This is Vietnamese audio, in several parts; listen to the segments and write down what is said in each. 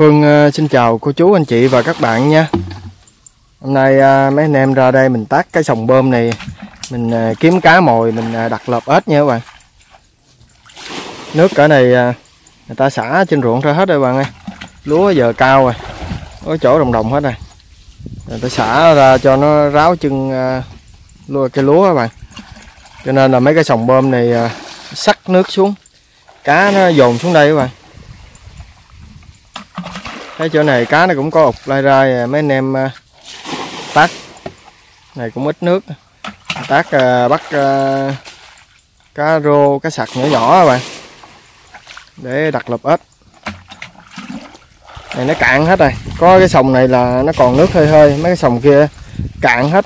Phương ờ, xin chào cô chú, anh chị và các bạn nha. Hôm nay ờ, mấy anh em ra đây mình tác cái sòng bơm này, Mình ờ, kiếm cá mồi, mình đặt lợp ếch nha các bạn. Nước cỡ này người ta xả trên ruộng ra hết rồi bạn ơi. Lúa giờ cao rồi, Có chỗ đồng đồng hết rồi. Người ta xả ra cho nó ráo chân lúa cây lúa các bạn. Cho nên là mấy cái sòng bơm này sắc nước xuống, Cá nó dồn xuống đây các bạn cái chỗ này cá nó cũng có ục lai rai à. mấy anh em à, tác này cũng ít nước. Tác à, bắt cá rô, cá sặc nhỏ nhỏ các bạn. Để đặt lợp ếch. Này nó cạn hết rồi. Có cái sòng này là nó còn nước hơi hơi. Mấy cái sòng kia cạn hết.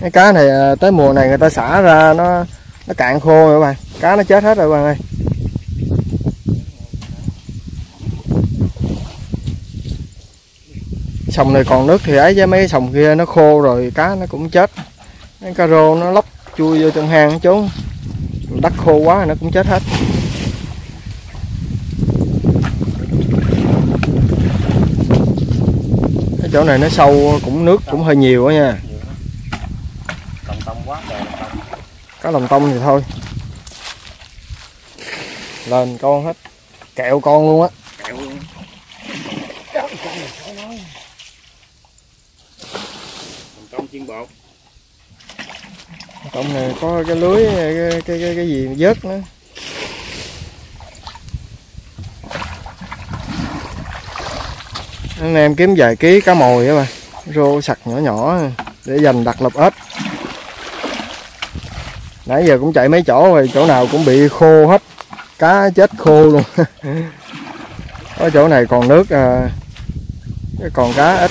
Cái cá này tới mùa này người ta xả ra nó nó cạn khô rồi các bạn. Cá nó chết hết rồi các bạn ơi. Sòng này còn nước thì ấy với mấy sông sòng kia nó khô rồi, cá nó cũng chết cái cá rô nó lóc chui vô trong hang trốn đất khô quá nó cũng chết hết cái chỗ này nó sâu, cũng nước cũng hơi nhiều á nha tông. cá lồng tông thì thôi lên con hết, kẹo con luôn á Kẹo luôn công chiên bột. công này có cái lưới cái cái cái, cái gì vớt nữa. Anh em kiếm vài ký cá mồi á mà rô sặc nhỏ nhỏ để dành đặt lọc ếch. Nãy giờ cũng chạy mấy chỗ rồi chỗ nào cũng bị khô hết. Cá chết khô luôn. Có chỗ này còn nước à, còn cá ít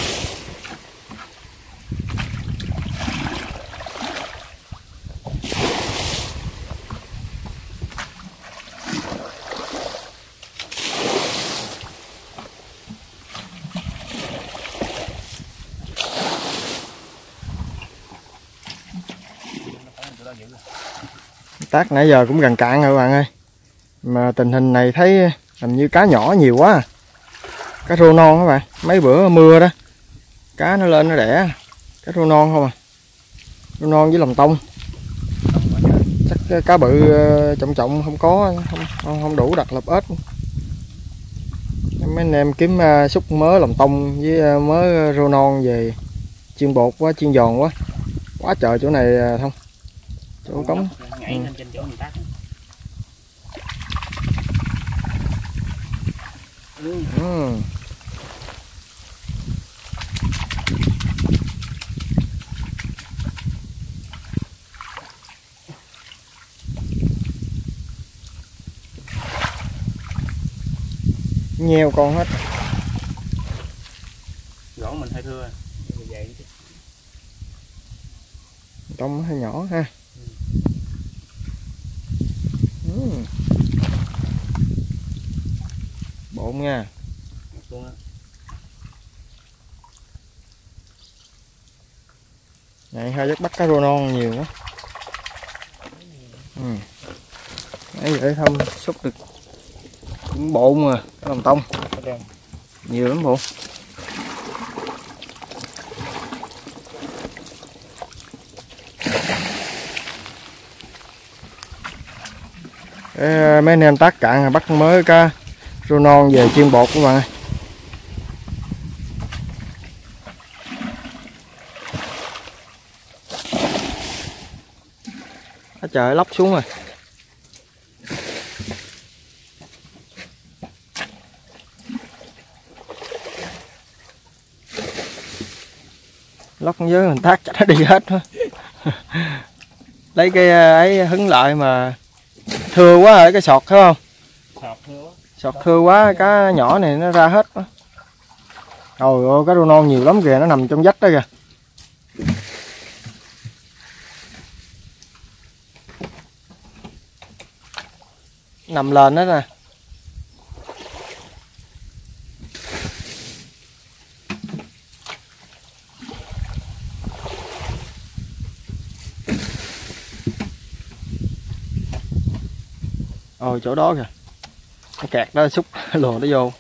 tác nãy giờ cũng gần cạn rồi các bạn ơi. Mà tình hình này thấy hình như cá nhỏ nhiều quá à. cá rô non các bạn mấy bữa mưa đó. Cá nó lên nó đẻ cá rô non không à. Rô non với lòng tông. Chắc cá bự ờ, trọng trọng không có không không, không đủ đặt lập ếch. Mấy anh em kiếm ờ, xúc mớ lòng tông với ờ, mớ rô non về chiên bột quá chiên giòn quá. Quá trời chỗ này không chỗ cống Nhảy Ừ. lên trên chỗ mình. Ừ. Ừ. Nhiều con hết Gỗ mình hơi thưa. Trong hơi nhỏ ha ừ. Bộn nha. Này hai giấc bắt cá rô non nhiều quá. Ừ. Nãy để thăm xúc được cũng bộ mà cái lòng tông. Nhiều lắm bộ. Ê, mấy anh em tác cạn bắt mới cá rô non về chiên bột các bạn ơi. Trời, lóc xuống rồi. Lóc với mình thác cho nó đi hết thôi. Lấy cái à, ấy hứng lại mà thưa quá rồi, cái sọt, thấy không? Sọt thưa quá, cá nhỏ này nó ra hết trời ơi, cá rô non nhiều lắm kìa, nó nằm trong vách đó kìa. Nằm lên đó nè. Ôi, chỗ đó kìa cái kẹt đó xúc lùa nó vô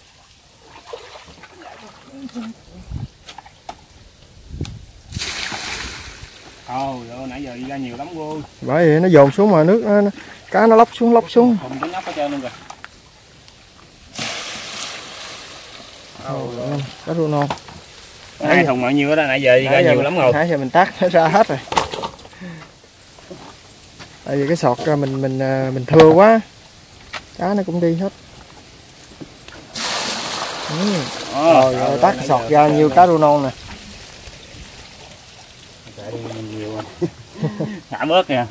Ồ, oh, nãy giờ đi ra nhiều lắm cô Bởi vì nó dồn xuống mà nước nó, nó cá nó lóc xuống lóc xuống. Cùng cái nắp hết trơn luôn rồi. Ồ, cá rô non. Hai thùng mọi nhiêu đó nãy giờ đi ra nhiều lắm rồi. Nãy giờ mình tắt nó ra hết rồi. Tại vì cái sọt mình mình à, mình thưa quá. Cá nó cũng đi hết ừ. Ờ, rồi, rồi tắt nãy sọt ra nhiều cá rô non nè. Thả bớt kìa.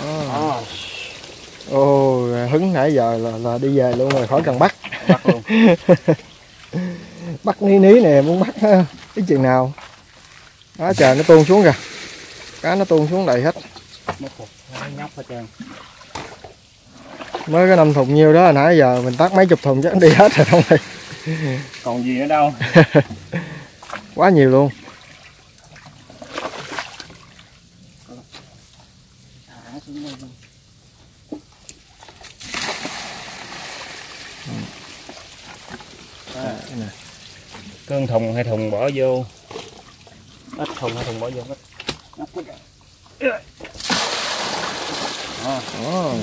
Ờ. ồ hứng nãy giờ là, là đi về luôn rồi khỏi cần bắt. Bắt luôn. Bắt ní ní nè muốn bắt cái chừng nào. Đó trời nó tuôn xuống kìa. Cá nó tuôn xuống đầy hết. Nhóc hết trơn mới có năm thùng nhiêu đó hồi nãy giờ mình tắt mấy chục thùng chắc đi hết rồi không ơi còn gì nữa đâu quá nhiều luôn cương thùng hai thùng bỏ vô ít thùng hai thùng bỏ vô ít nhóc quá trời. Đó. Đó.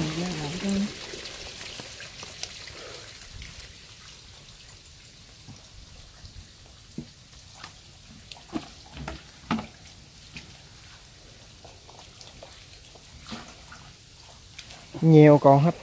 Nhiều con hết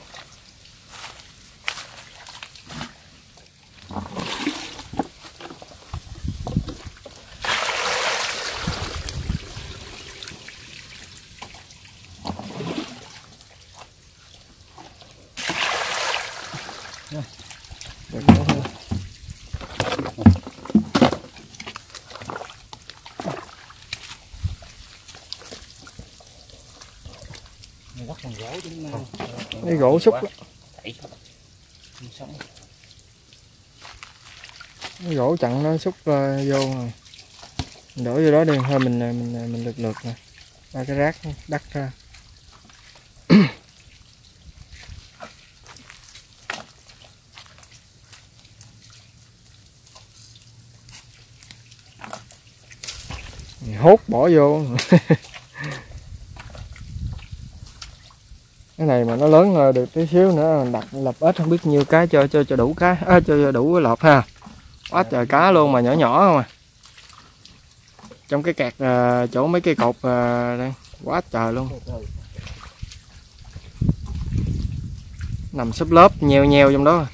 Được nữa thôi. Mày quắt con gỗ chứ mà cái gỗ xúc cái gỗ chặn nó xúc ờ, vô rồi đổ vô đó đi. Thôi, mình ờ, mình ờ, mình lượt lượt nè. Ba cái rác đắt ra. Hốt bỏ vô. cái này mà nó lớn rồi được tí xíu nữa mình đặt lập ít không biết nhiêu cái cho cho cho đủ cá à, cho, cho đủ cái lọt ha. Quá trời cá luôn mà nhỏ nhỏ không à. Trong cái kẹt à, chỗ mấy cây cột à, đây quá trời luôn. Nằm sấp lớp nheo nheo trong đó.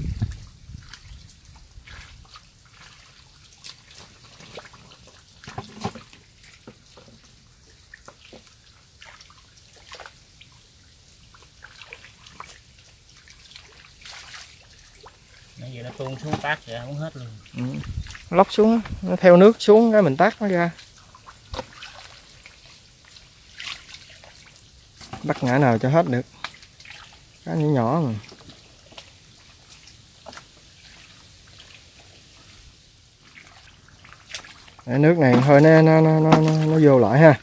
Tuôn xuống tát ra không hết luôn. ừ. lóc xuống nó theo nước xuống cái mình tắt nó ra bắt ngã nào cho hết được cá nhỏ nhỏ mà Để nước này thôi nó nó nó nó, nó, vô lại ha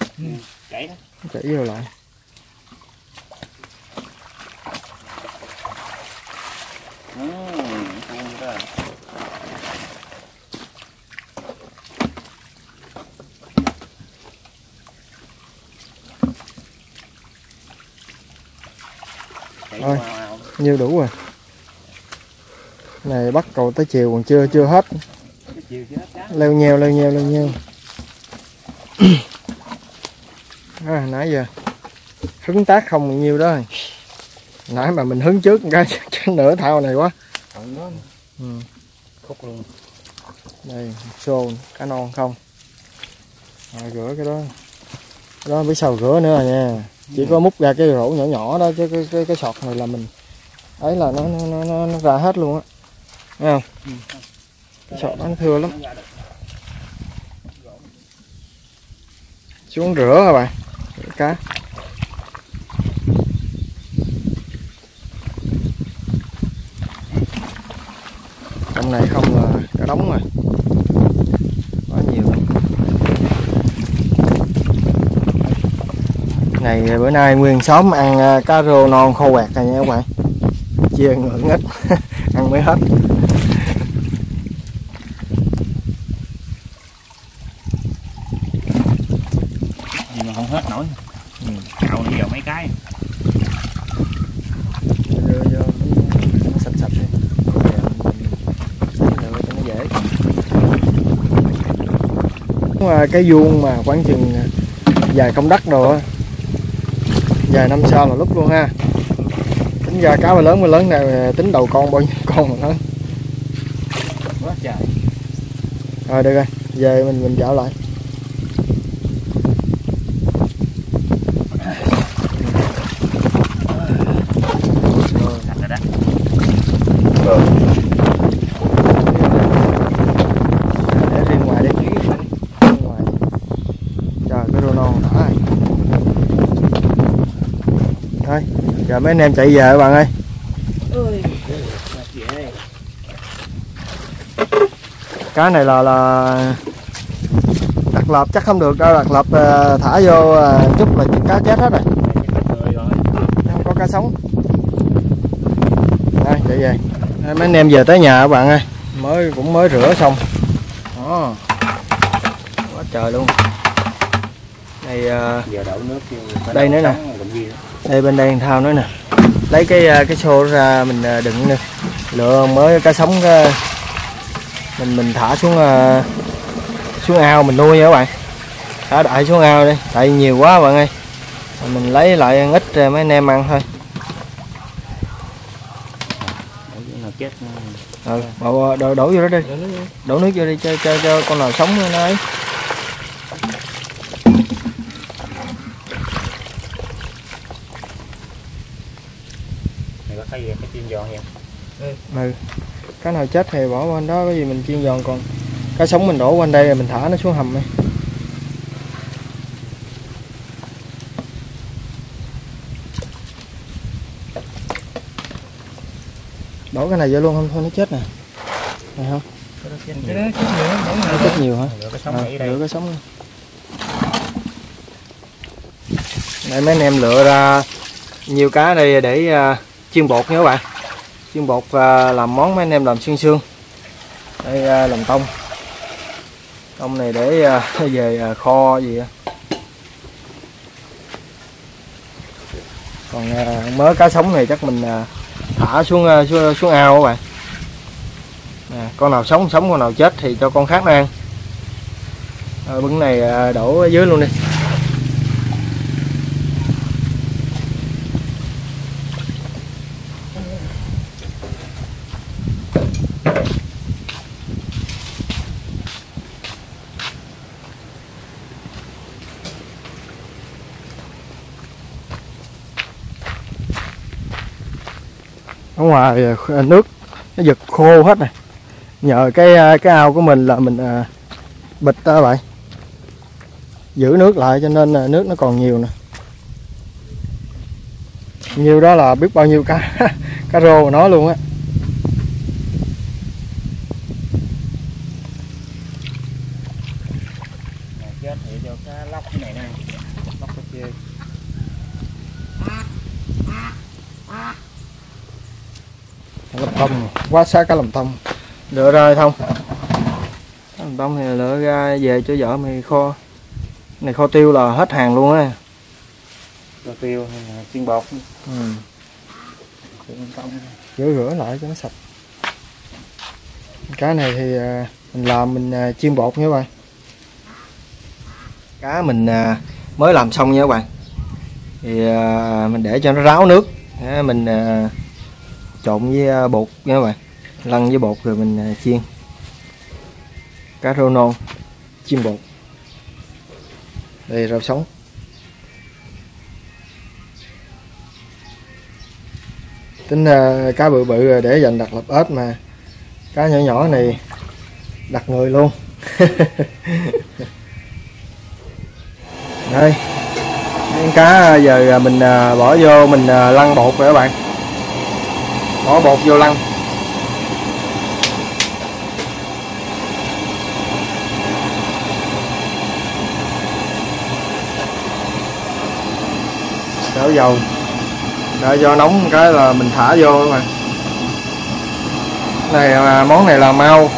Chảy đó. nó chảy vô lại Ừ, tuôn vô đó. Chảy Thôi. vào ao. Nhiêu đủ rồi. Này bắt cầu tới chiều còn chưa chưa hết. Leo nheo leo nheo leo nheo. À, nãy giờ hứng tác không bao nhiêu đó. Rồi. nãy mà mình hứng trước cái cái nửa thao này quá. Ừ. Khúc luôn. đây xô cá non không. À, rửa cái đó. Cái đó biết sao rửa nữa rồi nha. Chỉ có múc ra cái rổ nhỏ nhỏ đó chứ cái cái, cái sọt này là mình ấy là nó nó nó, nó, nó ra hết luôn á. Thấy không? Ừ. cái nó thưa lắm. Xuống rửa các bạn? Rửa cá. Trong này không là cả đống rồi. Quá nhiều. Luôn này bữa nay nguyên xóm ăn à, cá rô non khô quẹt này nha các bạn chia ngưỡng ít ăn mới hết. Hết nổi. Ừ. cạo nãy giờ mấy cái. Đưa vô nó sạch sạch đi. Rồi mà cái vuông mà khoảng chừng dài không đất á dài năm sao là lúc luôn ha tính ra cá mà lớn mà lớn này tính đầu con bao nhiêu con mà lớn. Quá trời. Rồi được rồi. Về mình mình dạo lại. Thôi giờ mấy anh em chạy về các bạn ơi. Cá này là là đặt lợp chắc không được đâu đặt lợp ờ, thả vô ờ, chút là cá chết hết rồi. Không có cá sống. Đây chạy về. Đây, mấy anh em về tới nhà các bạn ơi. Mới cũng mới rửa xong. Đó quá trời luôn. Này ờ, giờ đổ nước vô phải Đây nữa nè đây bên đây thao nữa nè. Lấy cái à, cái xô ra mình à, đựng nè. Lựa mới cá sống à, mình mình thả xuống xuống ao mình nuôi nha các bạn. Thả đại xuống ao đi tại nhiều quá bạn ơi. Mình lấy lại ăn ít mấy anh em ăn thôi. Ừ, đổ, đổ, đổ vô đó đi. Đổ nước vô đi cho cho, cho con nào sống nó ấy. Thấy gì? Cái chiên giòn vậy? Ừ. Cá nào chết thì bỏ bên đó có gì mình chiên giòn còn. Cá sống mình đổ quanh đây rồi mình thả nó xuống hầm đi đổ cái này vô luôn không? Thôi nó chết nè. Này không? Cái đó chết cái nhiều đó chết nhiều. Đổ nó chết nhiều hả? Rửa cái sống à, này ở đây. lựa cái sống đi. Đây mấy anh em lựa ra nhiều cá đây để à, chiên bột nha các bạn. Chiên bột à, làm món mấy anh em làm xương xương. Đây à, làm tông. Tông này để à, về à, kho gì á. Còn à, mớ cá sống này chắc mình à, thả xuống, à, xuống xuống ao các bạn. À, con nào sống sống con nào chết thì cho con khác nó ăn. À, bưng này à, đổ ở dưới luôn đi. Ở ngoài ờ, ờ, nước nó giật khô hết này. Nhờ cái ờ, cái ao của mình là mình à, bịch ra vậy giữ nước lại cho nên nước nó còn nhiều nè. Nhiều đó là biết bao nhiêu cá cá rô của nó luôn á Nào chết thì cho cá lóc cái này nè lóc cái kia tông. Quá sát cá làm tông. Lựa ra thông cá làm tông thì lựa ra về cho vợ mày kho. Này kho tiêu là hết hàng luôn á. Cho tiêu hay là chiên bột. Ừ. Rửa rửa lại cho nó sạch. Cá này thì à, mình làm mình à, chiên bột nha các bạn. Cá mình à, mới làm xong nha các bạn. Thì mình để cho nó ráo nước. Mình trộn với à, bột nha các bạn lăn với bột rồi mình à, chiên. Cá rô non chiên bột. Đây rau sống. Tính uh, cá bự bự để dành đặt lập ếch mà cá nhỏ nhỏ này đặt người luôn. Đây. Miếng cá giờ mình bỏ vô mình lăn bột rồi các bạn bỏ bột vô lăn đổ dầu. Để cho nóng cái là mình thả vô bạn này là món này là mau.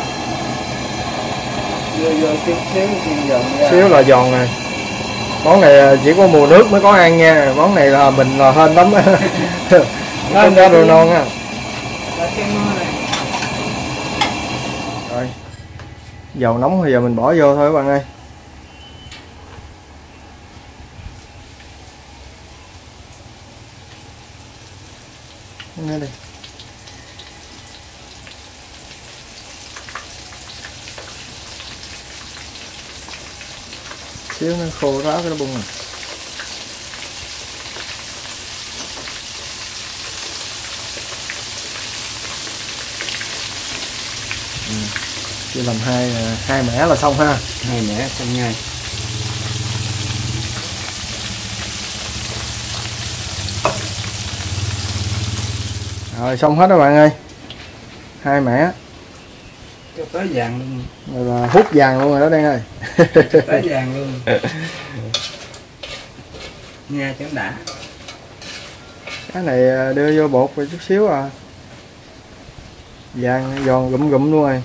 Xíu ra là giòn này món này à, chỉ có mùa nước mới có ăn nha. Món này là mình là hên lắm có cá rô non á rồi. Dầu nóng thì giờ mình bỏ vô thôi các bạn ơi. Nghe xíu nó khô ráo cái nó bung rồi chỉ làm hai hai mẻ là xong ha. Hai mẻ xong ngay. Rồi xong hết các bạn ơi. Hai mẻ. Cho tới vàng luôn. Rồi là hút vàng luôn rồi đó đen ơi. Tới vàng luôn. Nghe chấm đã. Cái này à, đưa vô bột rồi chút xíu à. Vàng giòn gụm gụm luôn rồi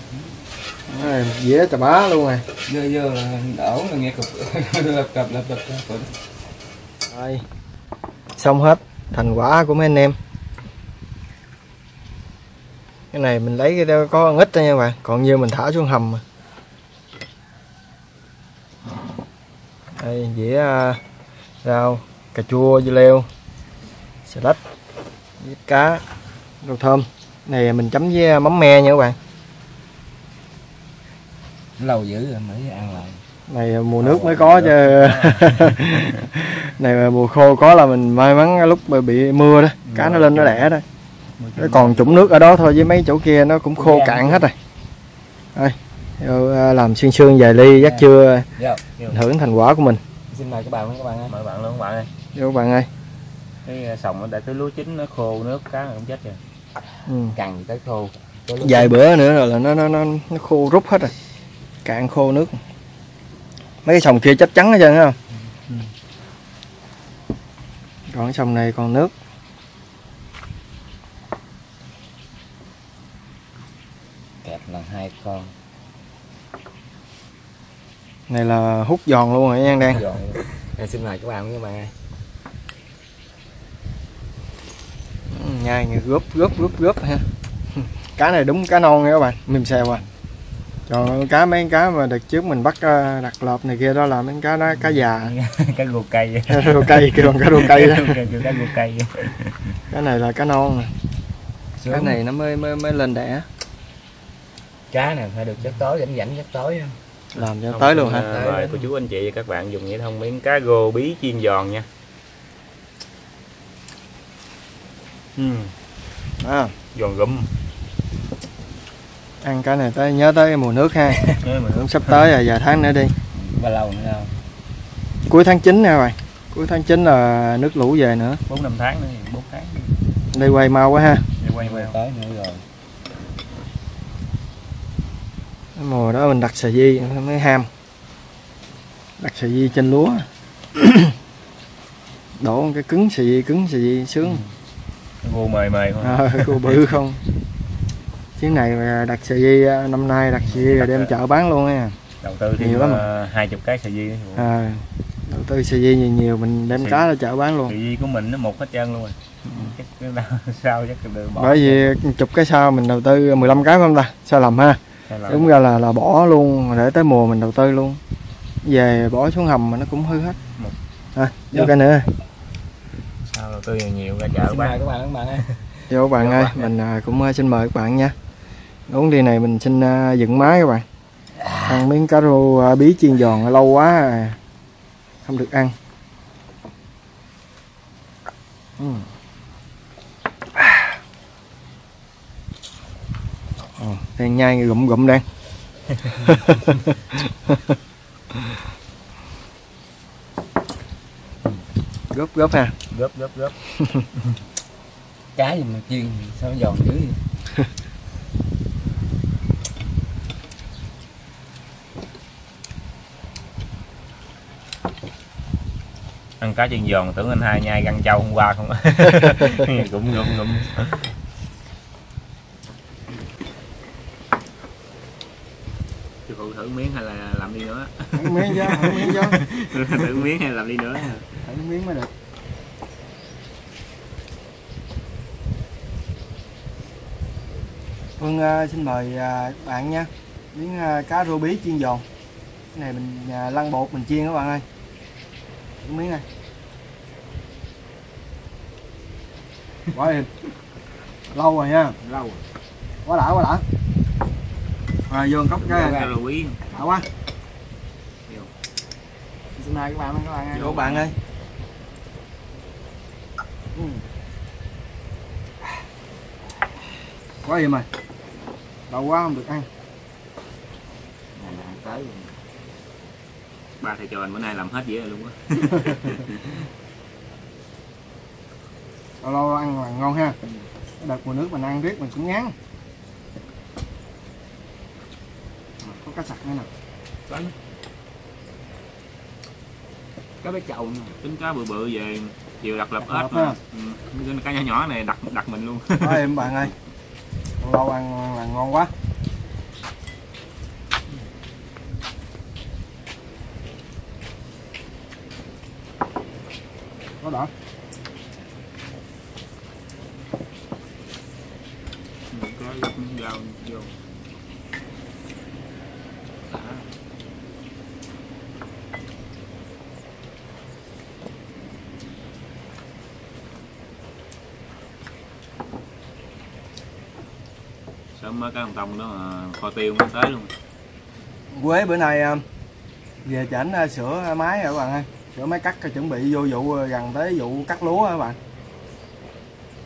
này dĩa chà bá luôn rồi dơ dơ là đổ là nghe cục. Lập cập lập lập rồi. Xong hết thành quả của mấy anh em. Cái này mình lấy cái đó có ít thôi nha bạn. Còn như mình thả xuống hầm mà. đây dĩa à, rau cà chua dưa leo xà lách với cá rau thơm. Này mình chấm với mắm me nha các bạn lâu dữ rồi mới ăn lại. Này mùa nước mới có chứ. Này mùa khô có là mình may mắn lúc mà bị mưa đó cá nó lên nó đẻ đó. Nó còn trũng nước ở đó thôi với mấy chỗ kia nó cũng khô cạn hết rồi. Đây à, làm xương xương vài ly dắt trưa Dạ, hưởng thành quả của mình. Xin mời các bạn các bạn ơi. Mời bạn luôn các bạn ơi. Vô các bạn ơi. Cái sòng nó đã tới lúa chín nó khô nước cá nó cũng chết rồi. Ừ. càng gì tới khô. Vài bữa nữa rồi là nó nó nó, nó khô rút hết rồi cạn khô nước. Mấy cái sòng kia chắc chắn hết trơn không? Còn cái sòng này còn nước. Kẹp lần hai con. Này là hút giòn luôn rồi nha anh Đan Rồi. Em xin mời các bạn các bạn ơi nhai như gớp gớp gớp gớp ha. Cá này đúng cá non nha các bạn. Mềm xèo à còn cá mấy con cá mà đợt trước mình bắt ờ, đặt lợp này kia đó là mấy con cá đó cá già. Cái gù cây rô cây kêu bằng cá rô cây đó. Kêu cái gù cây cái này là cá non nè. Cái này nó mới mới mới lên đẻ. Cá này phải được giấc tối rảnh rảnh giấc tối không? làm cho tới luôn ha Tới mời cô chú anh chị và các bạn dùng vậy thông miếng cá gô bí chiên giòn nha. Ừ. à, giòn gụm ăn cái này tới nhớ tới mùa nước ha. Cũng sắp tới rồi vài tháng nữa đi. Bao lâu nữa đâu. Cuối tháng 9 nè rồi cuối tháng 9 là nước lũ về nữa. Bốn năm tháng nữa bốn tháng đây quay mau quá ha. Để quay quay tới nữa rồi. Cái mùa đó mình đặt sợi di mới ham. Đặt sợi di trên lúa. Đổ một cái cứng sợi di cứng sợi di sướng gô mời mời thôi à, cô bự không chuyến này mà đặt sợi di à, năm nay đặt sợi di rồi đem chợ bán luôn nha đầu tư thì nhiều lắm hai chục cái sợi dây. À, đầu tư sợi di nhiều nhiều mình đem Sợi- cá ra chợ bán luôn. sợi dây của mình nó một hết trơn luôn rồi. Nào sao chắc được bỏ bởi vì chục cái sao mình đầu tư 15 cái phải không ta? Sai lầm ha. Sao lại- đúng ra là là bỏ luôn để tới mùa mình đầu tư luôn. Về bỏ xuống hầm mà nó cũng hư hết. Một. à, vô cái nữa. Sao đầu tư nhiều nhiều ra chợ xin mời bán. các bạn các bạn ơi. Vô các bạn ơi mình à, cũng à, xin mời các bạn nha uống đi này mình xin à, dựng máy các bạn ăn miếng cá rô à, bí chiên giòn, lâu quá à. không được ăn Ừ. Đang nhai gụm gụm đang góp góp ha gấp gấp gấp. cá gì mà chiên, sao giòn dữ vậy ăn cá chiên giòn tưởng anh hai nhai găng trâu hôm qua không? Gụm gụm gụm tiêu thụ thử miếng hay là làm đi nữa? Thử miếng chứ thử miếng chứ thử miếng hay làm đi nữa. Thử miếng mới được. Vâng, ờ, xin mời ờ, các bạn nha. Miếng ờ, cá rô bí chiên giòn. Cái này mình lăn bột mình chiên các bạn ơi Thử miếng này? Quá êm Lâu rồi nha. Lâu Quá đã quá đã. Rồi vô cốc cái. Cái rồi quý. Đã quá. Xin mời các bạn các bạn Vô các bạn ơi. Ừ. Quá êm rồi Lâu quá không được ăn. Tới ba thầy trò anh bữa nay làm hết rồi luôn á. Lâu lâu ăn là ngon ha. Cái đợt mùa nước mình ăn riết mình cũng ngán. Có cá sặc nữa nè. Có cái chậu nè tính cá bự bự về chiều đặt lập ếch mà ừ. cái cá nhỏ nhỏ này đặt đặt mình luôn. Quá êm bạn ơi. Lâu lâu ăn là ngon quá có đỏ có dao vô Đã. Mới cái ông tông đó mà kho tiêu mới tới luôn. Quế bữa nay à, về chảnh à, sửa máy rồi các bạn ơi? Sửa máy cắt à, chuẩn bị vô vụ à, gần tới vụ cắt lúa các bạn?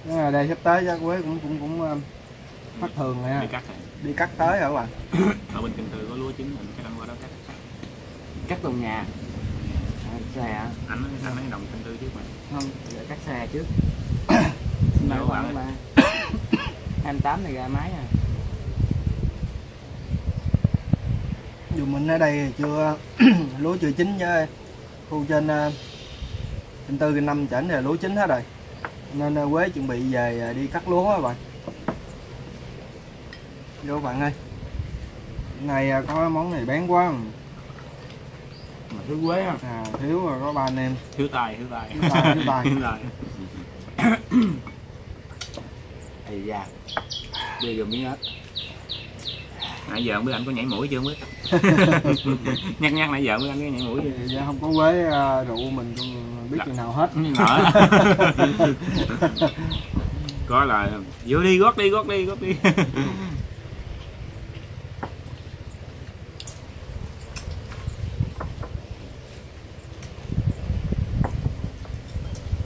Đó là đây sắp tới chắc quế cũng cũng cũng à, phát thường rồi đi cắt rồi. đi cắt tới rồi các bạn? Ở bên kinh tư có lúa chín mình chắc ăn qua đó cắt. Cắt tường nhà. À, xe hả? anh anh ấy đồng kinh tư trước mà không giờ cắt xe trước. Xin mời các bạn bạn bạn 28 này ra máy à dù mình ở đây thì chưa lúa chưa chín chứ khu trên à, kinh tư năm chảnh là lúa chín hết rồi. Nên à, quế chuẩn bị về à, đi cắt lúa các bạn. Vô bạn ơi. À, có món này bán quá. Mà thứ quế không à, thiếu rồi có ba anh em. Thiếu tài thiếu tài. Thiếu tài, thiếu tài. thiếu tài. Thì da. Bây giờ miếng ớt nãy giờ không biết anh có nhảy mũi chưa không biết nhắc nhắc nãy giờ anh có nhảy mũi. Chưa thì không có quế à, rượu mình không biết chừng nào hết. Đó. có là vô đi gót đi gót đi gót đi.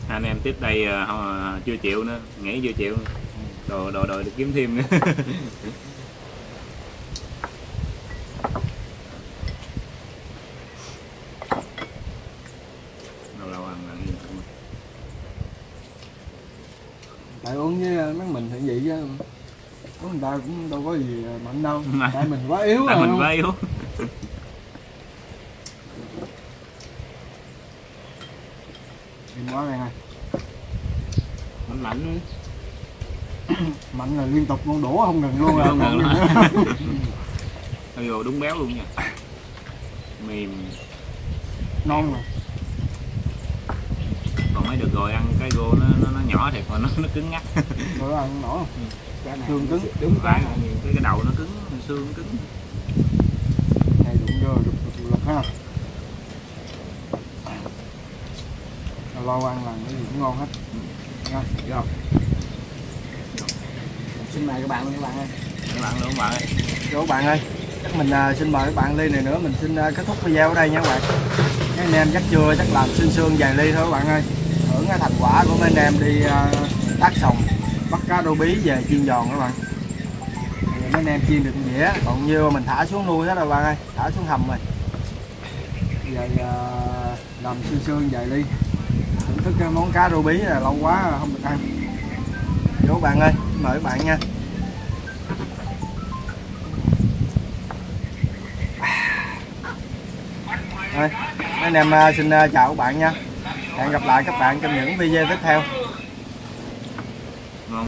Anh em tiếp đây ờ, không, chưa chịu nữa nghĩ chưa chịu đồ đồ đồ được kiếm thêm nữa lâu lâu ăn ăn gì không tại uống với mấy mình thì vậy chứ uống người ta cũng đâu có gì mạnh đâu. Mà- tại mình quá yếu tại rồi mình không? quá yếu. Em quá này nè mạnh mạnh mạnh là liên tục con đũa không ngừng luôn Không ngừng luôn. Dồi, đúng béo luôn nha. Mềm. Non rồi rồi ăn cái gô nó nó, nó nhỏ thiệt mà nó nó cứng ngắc rồi ăn nổi không? Xương cứng. đúng phải cái này. cái cái đầu nó cứng xương cứng. Này đụng vô rụt rụt rụt ha. Lâu ăn là cái gì cũng ngon hết. Nha rồi xin mời các bạn các bạn ơi. Các bạn luôn các bạn ơi. Vô các bạn ơi chắc mình à, xin mời các bạn ly này nữa. Mình xin à, kết thúc video ở đây nha các bạn. Các anh em chắc chưa chắc làm xương xương vài ly thôi các bạn ơi cái thành quả của mấy anh em đi ờ, tác sòng bắt cá đô bí về chiên giòn các bạn. Mấy anh em chiên được dĩa còn như mình thả xuống nuôi hết rồi bạn ơi thả xuống hầm rồi. Ờ, vậy làm xương xương về đi. Thưởng thức cái món cá rô bí là lâu quá không được ăn. Vô bạn ơi mời các bạn nha. Thôi, mấy anh em ờ, xin chào các bạn nha hẹn gặp lại các bạn trong những video tiếp theo.